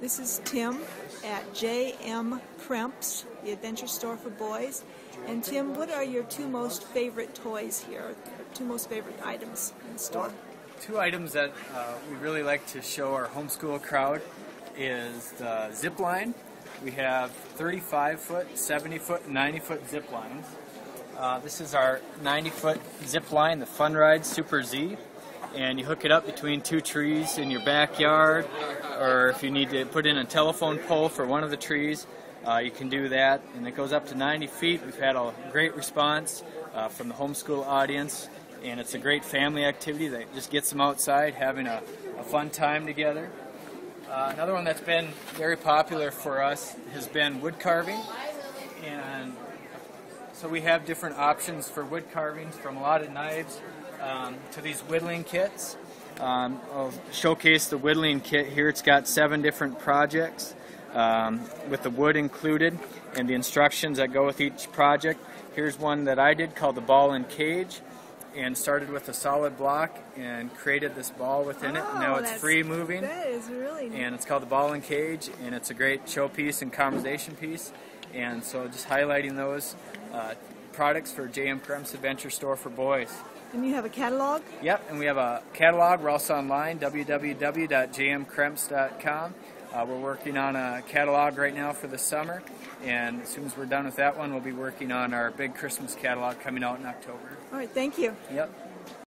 This is Tim at J.M. Cremps, the adventure store for boys. And Tim, what are your two most favorite toys here? Two most favorite items in the store? Two items that uh, we really like to show our homeschool crowd is the zip line. We have 35 foot, 70 foot, 90 foot zip lines. Uh, this is our 90 foot zip line, the Fun Ride Super Z. And you hook it up between two trees in your backyard, or if you need to put in a telephone pole for one of the trees, uh, you can do that. And it goes up to 90 feet. We've had a great response uh, from the homeschool audience, and it's a great family activity that just gets them outside having a, a fun time together. Uh, another one that's been very popular for us has been wood carving. And so we have different options for wood carvings from a lot of knives um, to these whittling kits. Um, I'll showcase the whittling kit here. It's got seven different projects um, with the wood included and the instructions that go with each project. Here's one that I did called the ball and cage and started with a solid block and created this ball within it. Now Oh, it's free moving That is really neat. and it's called the Ball and Cage, and it's a great showpiece and conversation piece. And so, just highlighting those uh, products for JM Cremps Adventure Store for Boys. And you have a catalog? Yep, and we have a catalog. We're also online, www.jmcremps.com. Uh, we're working on a catalog right now for the summer, and as soon as we're done with that one, we'll be working on our big Christmas catalog coming out in October. All right, thank you. Yep.